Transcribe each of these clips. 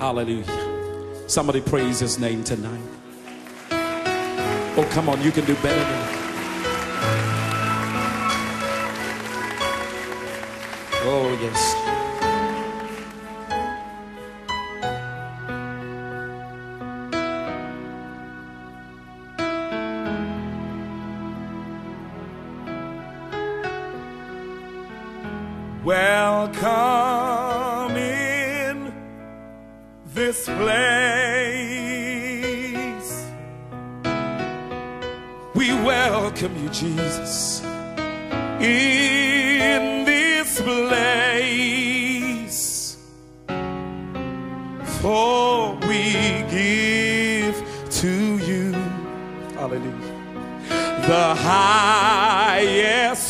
Hallelujah. Somebody praise his name tonight. Oh, come on, you can do better than that. Oh, yes. Welcome this place. We welcome you, Jesus, in this place. For we give to you, hallelujah, the highest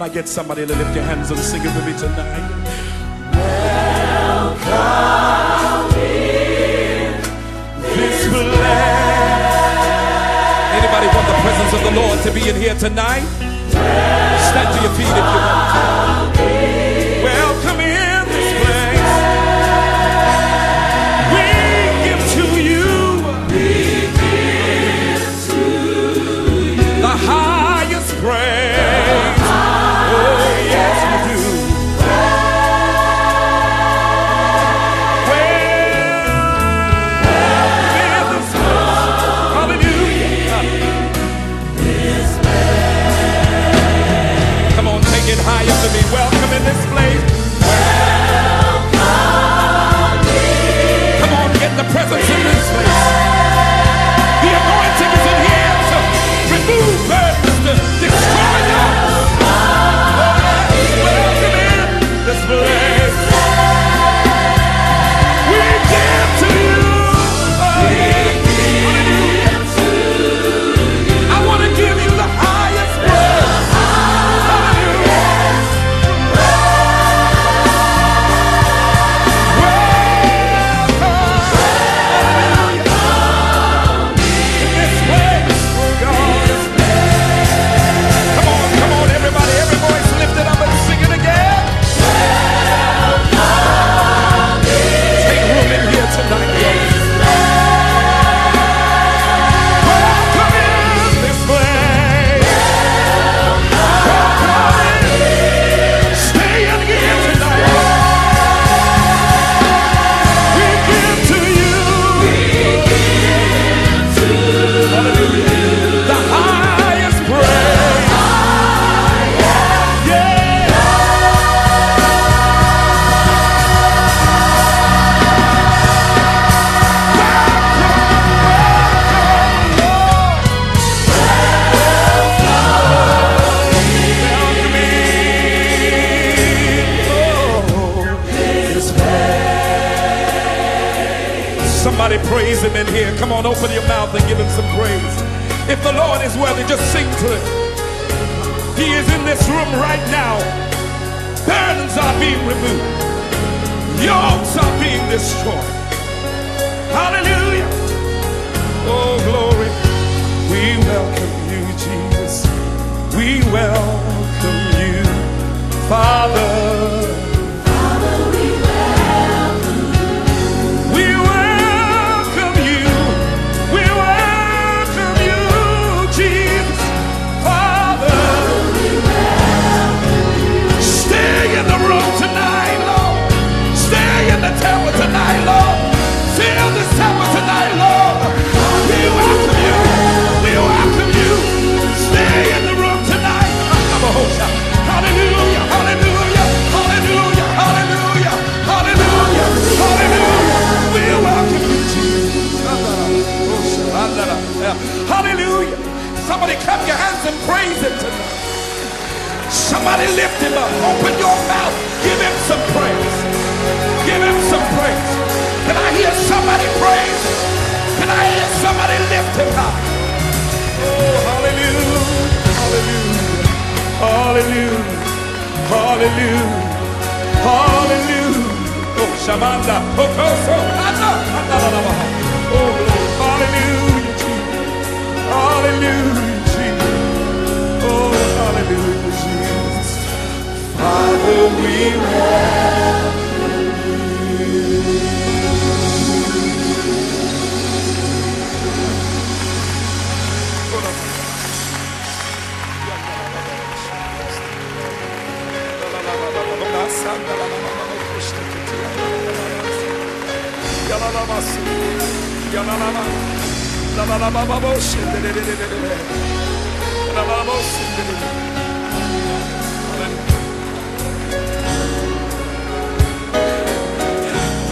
Can I get somebody to lift your hands and sing it with me tonight? Welcome in This place. Anybody want the presence of the Lord to be in here tonight? Stand to your feet if you want to. Praise him in here. Come on, open your mouth and give him some praise. If the Lord is worthy, just sing to him. He is in this room right now. Burdens are being removed. Yokes are being destroyed. Hallelujah. Hands and praise him tonight. Somebody lift him up. Open your mouth. Give him some praise. Give him some praise. Can I hear somebody praise? Can I hear somebody lift him up? Oh, hallelujah. Hallelujah. Hallelujah. Hallelujah. Hallelujah. Oh, Shamanda. Okoso. Oh, oh, oh. Ana. Father,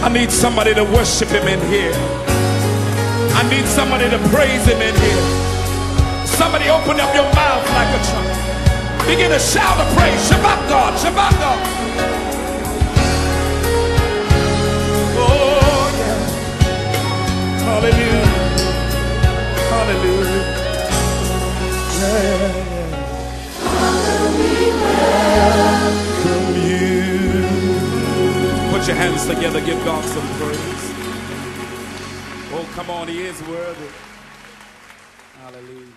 I need somebody to worship him in here. I need somebody to praise him in here. Somebody open up your mouth like a trumpet. Begin to shout a praise. Shabach God, Shabach God. Hallelujah. Hallelujah. Yeah, Welcome you. Put your hands together, give God some praise. Oh, come on, He is worthy. Hallelujah.